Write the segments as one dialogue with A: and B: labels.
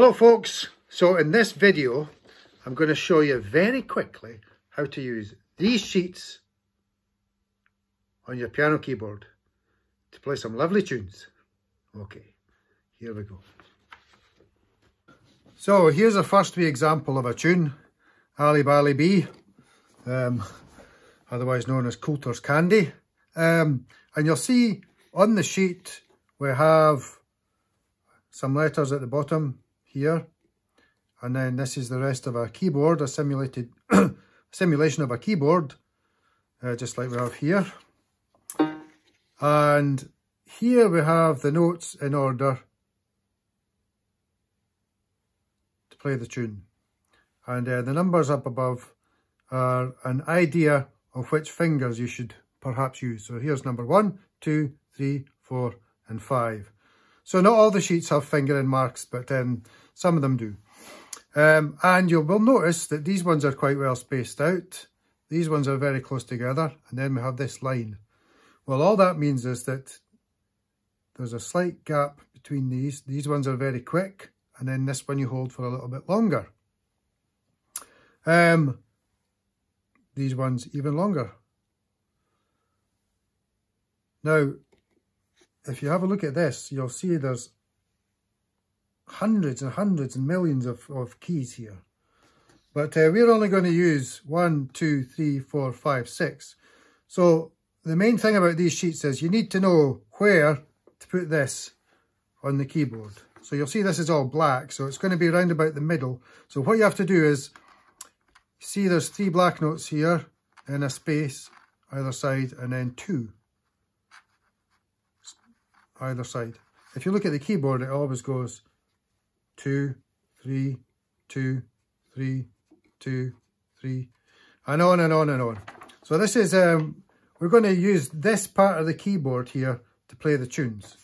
A: Hello folks, so in this video I'm going to show you very quickly how to use these sheets on your piano keyboard to play some lovely tunes. Okay, here we go. So here's a first wee example of a tune, Ally Bally Bee, um, otherwise known as Coulter's Candy. Um, and you'll see on the sheet we have some letters at the bottom here. And then this is the rest of a keyboard, a simulated simulation of a keyboard, uh, just like we have here. And here we have the notes in order to play the tune. And uh, the numbers up above are an idea of which fingers you should perhaps use. So here's number one, two, three, four, and five. So not all the sheets have fingering marks, but um, some of them do. Um, and you will notice that these ones are quite well spaced out. These ones are very close together. And then we have this line. Well, all that means is that there's a slight gap between these. These ones are very quick. And then this one you hold for a little bit longer. Um, these ones even longer. Now, if you have a look at this, you'll see there's hundreds and hundreds and millions of, of keys here. But uh, we're only going to use one, two, three, four, five, six. So the main thing about these sheets is you need to know where to put this on the keyboard. So you'll see this is all black, so it's going to be around about the middle. So what you have to do is, see there's three black notes here, in a space either side, and then two either side. If you look at the keyboard, it always goes two, three, two, three, two, three, and on and on and on. So this is, um, we're going to use this part of the keyboard here to play the tunes.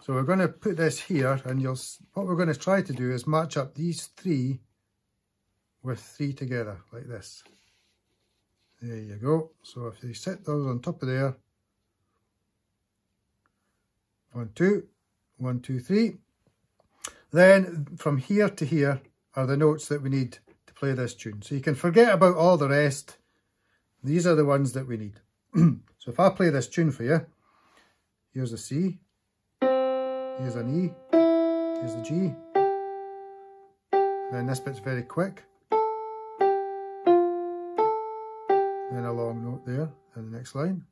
A: So we're going to put this here and you'll, what we're going to try to do is match up these three with three together like this. There you go. So if you set those on top of there, one, two, one, two, three. Then from here to here are the notes that we need to play this tune. So you can forget about all the rest. These are the ones that we need. so if I play this tune for you, here's a C, here's an E, here's a G, then this bit's very quick. Then a long note there, and the next line.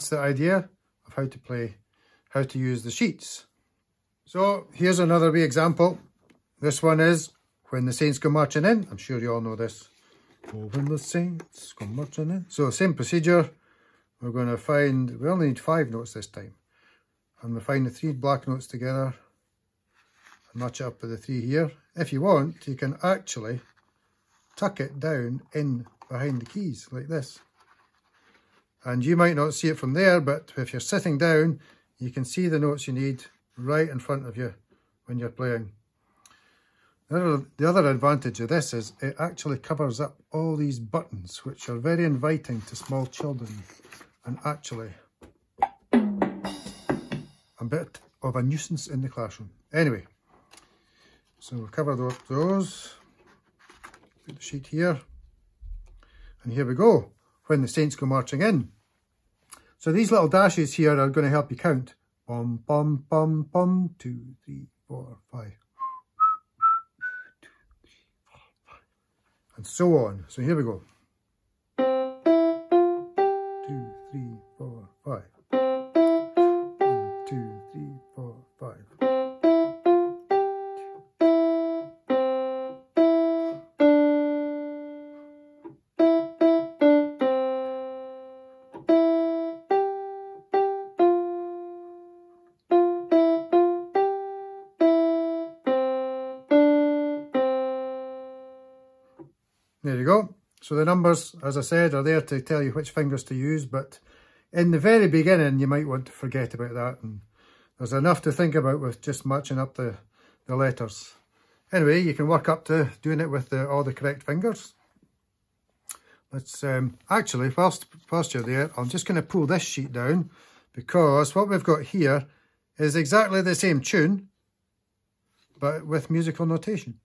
A: That's the idea of how to play, how to use the sheets. So here's another wee example. This one is When the Saints Go Marching In. I'm sure you all know this. Oh, when the Saints Go Marching In. So same procedure. We're going to find, we only need five notes this time. And we find the three black notes together and match it up with the three here. If you want, you can actually tuck it down in behind the keys like this. And you might not see it from there, but if you're sitting down, you can see the notes you need right in front of you when you're playing. The other advantage of this is it actually covers up all these buttons, which are very inviting to small children and actually a bit of a nuisance in the classroom. Anyway, so we've covered those. Put the sheet here. And here we go when the Saints go marching in. So these little dashes here are going to help you count. Bum, bum, bum, bum, two, three, four, five. And so on. So here we go. There you go. So the numbers, as I said, are there to tell you which fingers to use, but in the very beginning, you might want to forget about that. And there's enough to think about with just matching up the, the letters. Anyway, you can work up to doing it with the, all the correct fingers. Let's um, actually, whilst, whilst you're there, I'm just going to pull this sheet down because what we've got here is exactly the same tune, but with musical notation.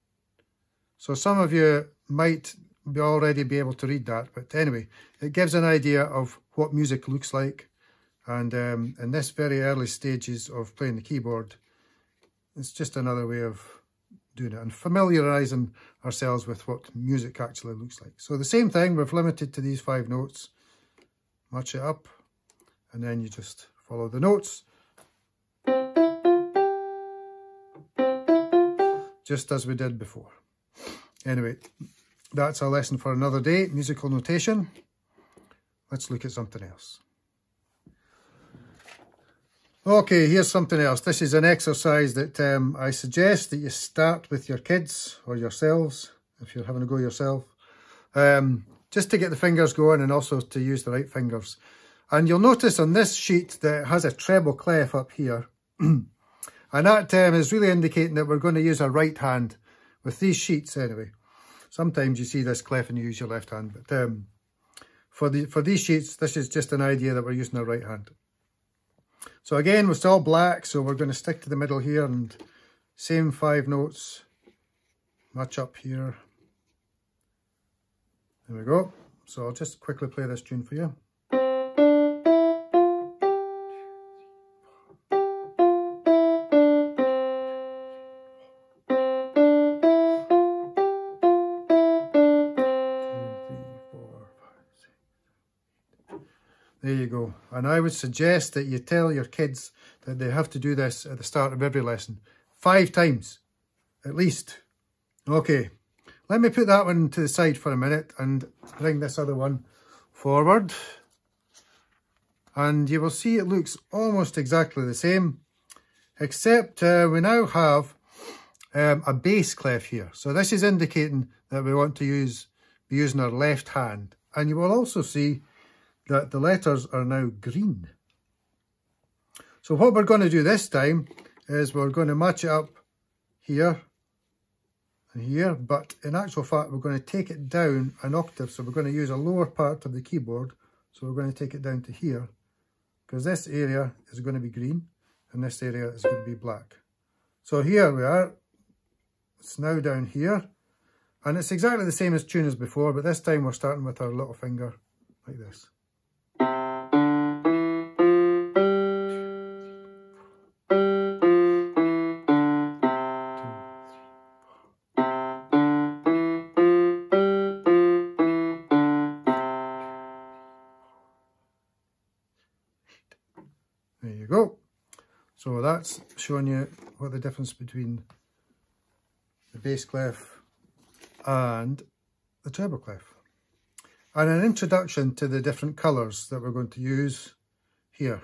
A: So some of you might be already be able to read that, but anyway, it gives an idea of what music looks like. And um, in this very early stages of playing the keyboard, it's just another way of doing it and familiarising ourselves with what music actually looks like. So the same thing, we've limited to these five notes. Match it up, and then you just follow the notes. Just as we did before. Anyway, that's a lesson for another day, musical notation. Let's look at something else. Okay, here's something else. This is an exercise that um, I suggest that you start with your kids or yourselves, if you're having a go yourself, um, just to get the fingers going and also to use the right fingers. And you'll notice on this sheet that it has a treble clef up here. and that um, is really indicating that we're going to use our right hand with these sheets anyway. Sometimes you see this clef and you use your left hand, but um, for, the, for these sheets, this is just an idea that we're using our right hand. So again, we're still black, so we're going to stick to the middle here and same five notes, match up here. There we go. So I'll just quickly play this tune for you. You go. And I would suggest that you tell your kids that they have to do this at the start of every lesson. Five times, at least. Okay, let me put that one to the side for a minute and bring this other one forward. And you will see it looks almost exactly the same, except uh, we now have um, a bass clef here. So this is indicating that we want to use be using our left hand. And you will also see that the letters are now green. So what we're going to do this time is we're going to match it up here and here, but in actual fact, we're going to take it down an octave. So we're going to use a lower part of the keyboard. So we're going to take it down to here because this area is going to be green and this area is going to be black. So here we are. It's now down here. And it's exactly the same as tune as before, but this time we're starting with our little finger like this. That's showing you what the difference between the bass clef and the treble clef. And an introduction to the different colours that we're going to use here.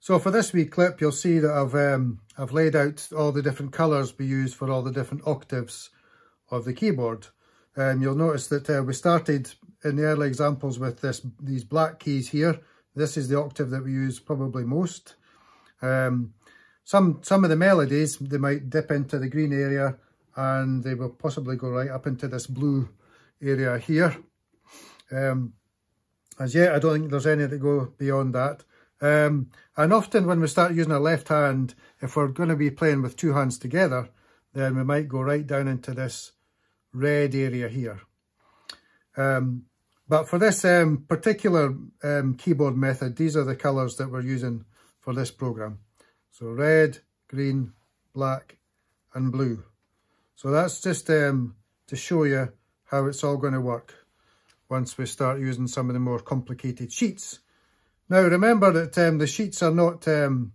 A: So for this wee clip, you'll see that I've um, I've laid out all the different colours we use for all the different octaves of the keyboard. Um, you'll notice that uh, we started in the early examples with this these black keys here this is the octave that we use probably most. Um, some, some of the melodies, they might dip into the green area and they will possibly go right up into this blue area here. Um, as yet, I don't think there's any that go beyond that. Um, and often when we start using our left hand, if we're going to be playing with two hands together, then we might go right down into this red area here. Um, but for this um, particular um, keyboard method, these are the colours that we're using for this program. So red, green, black and blue. So that's just um, to show you how it's all going to work once we start using some of the more complicated sheets. Now remember that um, the sheets are not, um,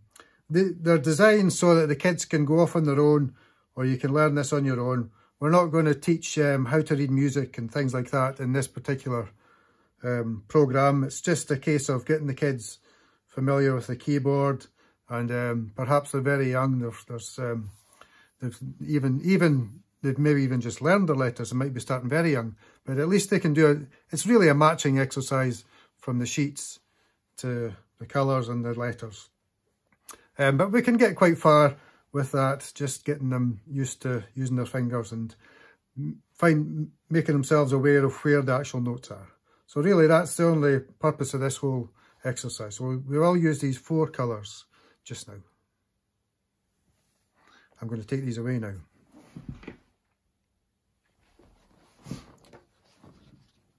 A: they, they're designed so that the kids can go off on their own or you can learn this on your own. We're not going to teach um, how to read music and things like that in this particular um, program. It's just a case of getting the kids familiar with the keyboard and um, perhaps they're very young. There's, there's, um, there's even even they've maybe even just learned their letters and might be starting very young, but at least they can do it. It's really a matching exercise from the sheets to the colours and the letters. Um, but we can get quite far with that, just getting them used to using their fingers and find making themselves aware of where the actual notes are. So really that's the only purpose of this whole exercise. So we will use these four colours just now. I'm going to take these away now.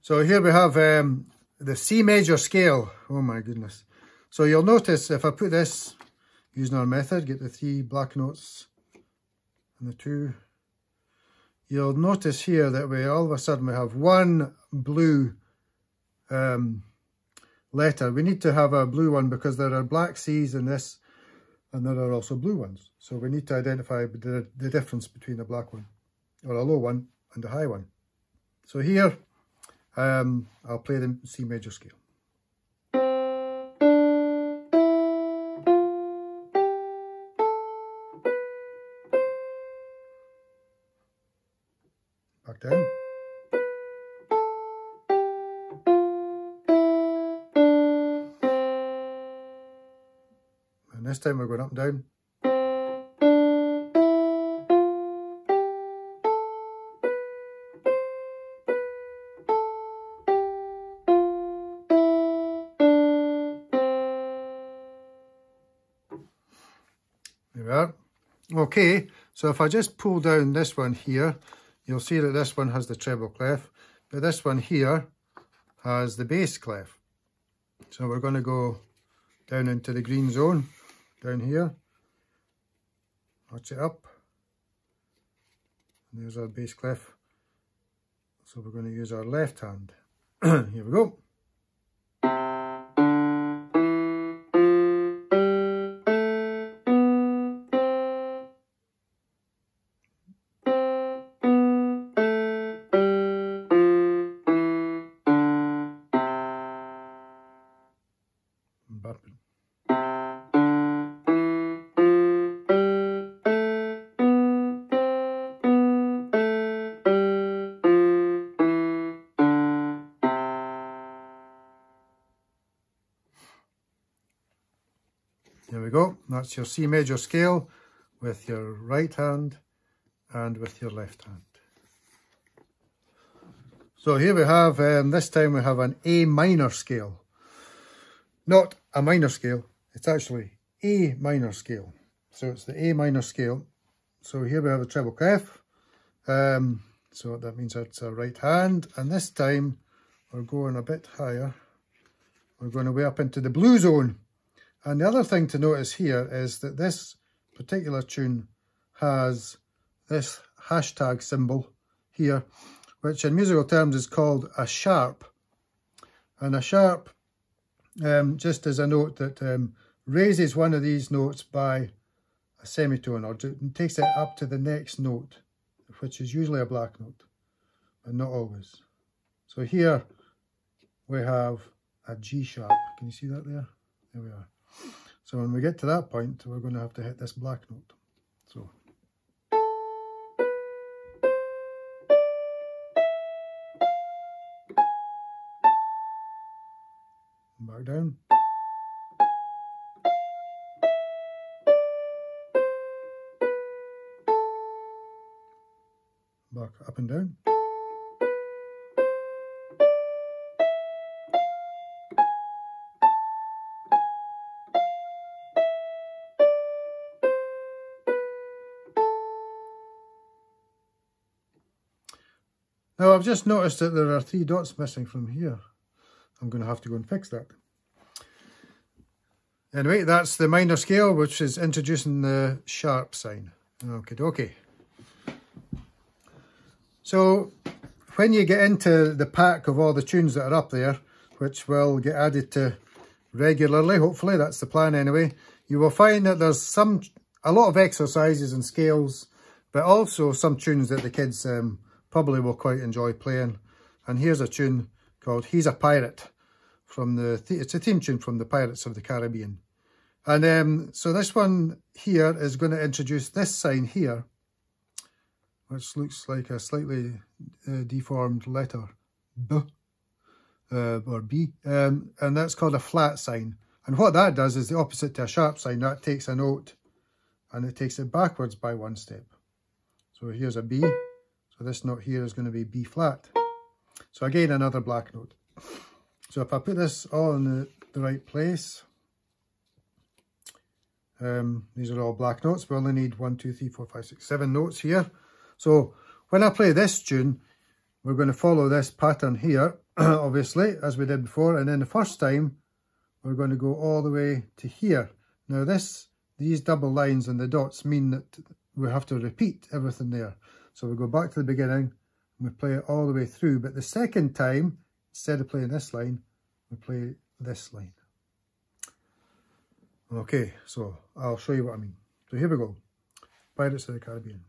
A: So here we have um, the C major scale. Oh my goodness. So you'll notice if I put this using our method, get the three black notes and the two, you'll notice here that we all of a sudden we have one blue um, letter. We need to have a blue one because there are black C's in this and there are also blue ones. So we need to identify the, the difference between a black one or a low one and a high one. So here um, I'll play the C major scale. This time we're going up and down. There we are. Okay, so if I just pull down this one here, you'll see that this one has the treble clef, but this one here has the bass clef. So we're going to go down into the green zone down here. Notch it up. And there's our bass clef. So we're going to use our left hand. here we go. That's your C major scale with your right hand and with your left hand. So here we have, um, this time we have an A minor scale. Not a minor scale, it's actually A minor scale. So it's the A minor scale. So here we have a treble clef. Um, so that means that's a right hand. And this time we're going a bit higher. We're going to way up into the blue zone. And the other thing to notice here is that this particular tune has this hashtag symbol here, which in musical terms is called a sharp. And a sharp um, just as a note that um, raises one of these notes by a semitone or takes it up to the next note, which is usually a black note, but not always. So here we have a G sharp. Can you see that there? There we are. So when we get to that point, we're going to have to hit this black note. So. Back down. Back up and down. I've just noticed that there are three dots missing from here. I'm going to have to go and fix that. Anyway, that's the minor scale, which is introducing the sharp sign. Okay, okay. So when you get into the pack of all the tunes that are up there, which will get added to regularly, hopefully, that's the plan anyway, you will find that there's some, a lot of exercises and scales, but also some tunes that the kids um, probably will quite enjoy playing. And here's a tune called He's a Pirate from the, it's a theme tune from the Pirates of the Caribbean. And um, so this one here is going to introduce this sign here, which looks like a slightly uh, deformed letter, B, uh, or B, um, and that's called a flat sign. And what that does is the opposite to a sharp sign, that takes a note and it takes it backwards by one step. So here's a B, so this note here is going to be B flat. So again, another black note. So if I put this all in the, the right place, um, these are all black notes. We only need one, two, three, four, five, six, seven notes here. So when I play this tune, we're going to follow this pattern here, obviously, as we did before. And then the first time, we're going to go all the way to here. Now this, these double lines and the dots mean that we have to repeat everything there. So we go back to the beginning and we play it all the way through. But the second time, instead of playing this line, we play this line. Okay, so I'll show you what I mean. So here we go. Pirates of the Caribbean.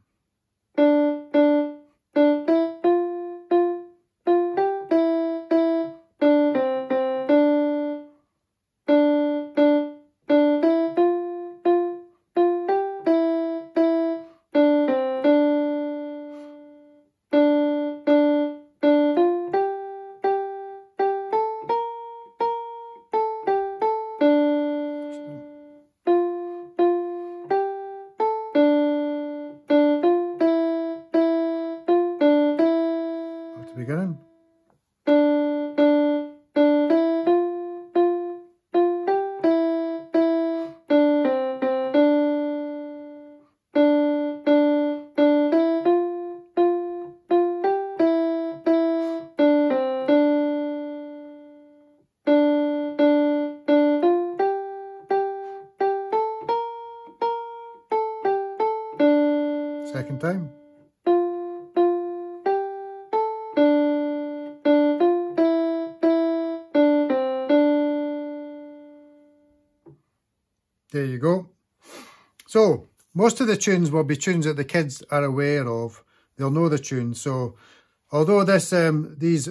A: Second time. There you go. So, most of the tunes will be tunes that the kids are aware of. They'll know the tune. So, although this um, these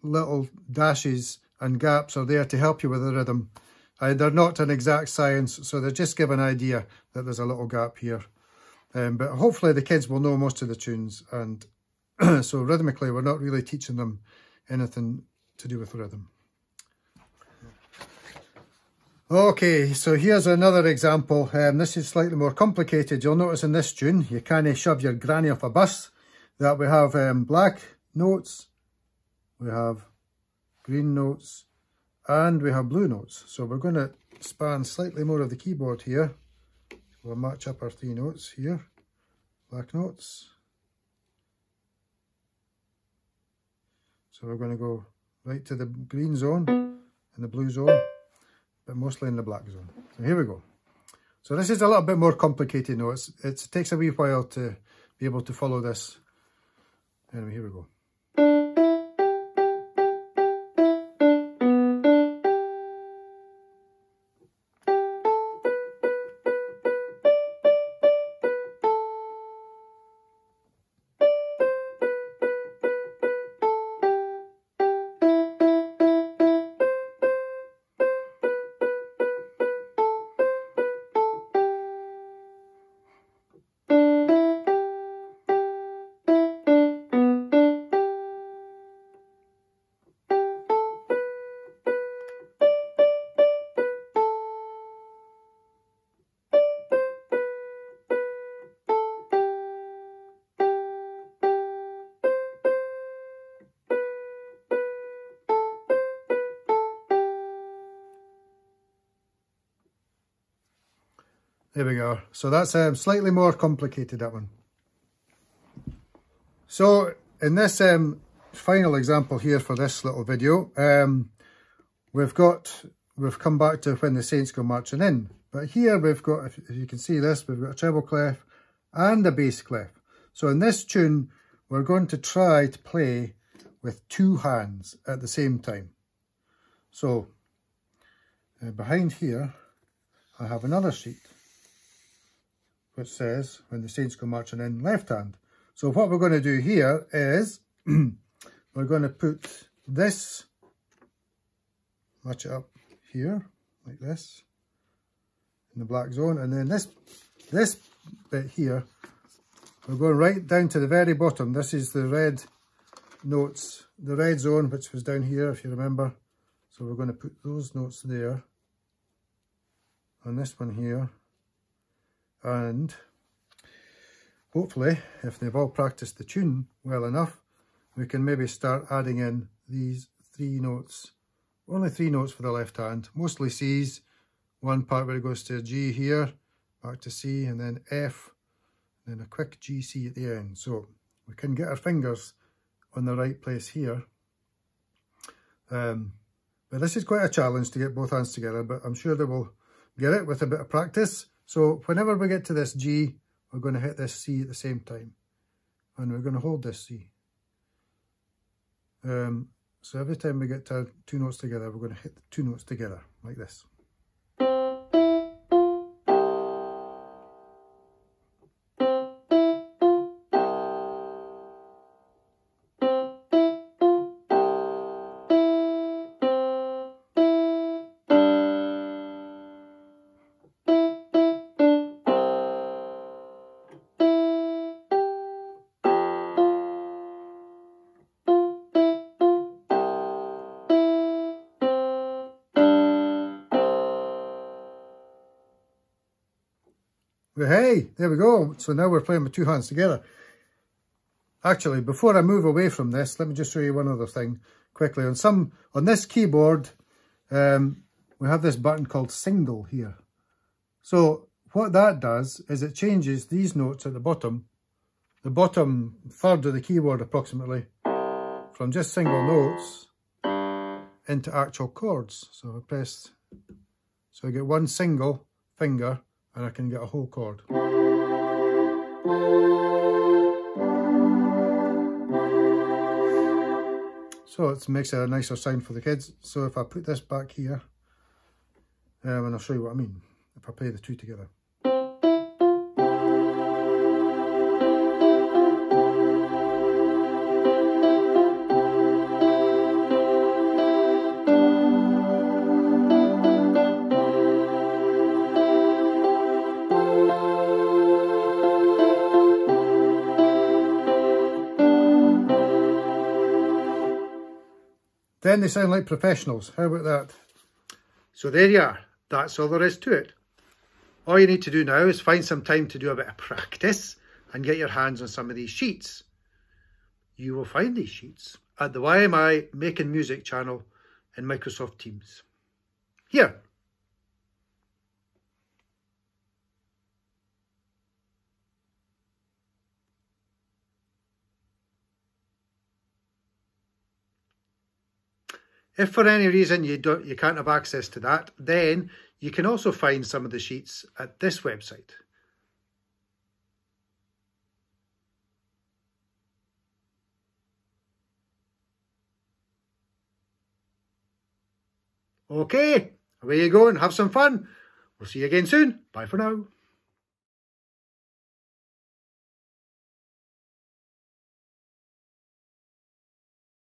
A: little dashes and gaps are there to help you with the rhythm, uh, they're not an exact science, so they just give an idea that there's a little gap here. Um, but hopefully the kids will know most of the tunes, and so rhythmically we're not really teaching them anything to do with rhythm. Okay, so here's another example. Um, this is slightly more complicated. You'll notice in this tune, you can't shove your granny off a bus. That we have um, black notes, we have green notes, and we have blue notes. So we're going to span slightly more of the keyboard here. We'll match up our three notes here. Black notes. So we're going to go right to the green zone and the blue zone but mostly in the black zone. So here we go. So this is a little bit more complicated now. It takes a wee while to be able to follow this. Anyway, here we go. There we go. So that's um, slightly more complicated, that one. So in this um, final example here for this little video, um, we've got, we've come back to when the Saints go marching in. But here we've got, if, if you can see this, we've got a treble clef and a bass clef. So in this tune, we're going to try to play with two hands at the same time. So uh, behind here, I have another sheet which says when the saints go marching in left hand. So what we're going to do here is we're going to put this, match it up here like this in the black zone and then this this bit here we're going right down to the very bottom. This is the red notes, the red zone, which was down here, if you remember. So we're going to put those notes there. And this one here. And hopefully, if they've all practiced the tune well enough, we can maybe start adding in these three notes. Only three notes for the left hand, mostly C's. One part where it goes to G here, back to C, and then F, and then a quick GC at the end. So we can get our fingers on the right place here. Um, but this is quite a challenge to get both hands together, but I'm sure they will get it with a bit of practice. So whenever we get to this G, we're going to hit this C at the same time. And we're going to hold this C. Um, so every time we get to two notes together, we're going to hit the two notes together, like this. Hey, there we go. So now we're playing with two hands together. Actually, before I move away from this, let me just show you one other thing quickly. On some, on this keyboard, um, we have this button called single here. So what that does is it changes these notes at the bottom, the bottom third of the keyboard approximately, from just single notes into actual chords. So I press, so I get one single finger and I can get a whole chord. So it makes it a nicer sound for the kids. So if I put this back here, um, and I'll show you what I mean, if I play the two together. Then they sound like professionals. How about that? So there you are. That's all there is to it. All you need to do now is find some time to do a bit of practice and get your hands on some of these sheets. You will find these sheets at the YMI Making Music channel in Microsoft Teams. Here, If for any reason you don't you can't have access to that, then you can also find some of the sheets at this website. Okay, away you go and have some fun. We'll see you again soon. Bye for now.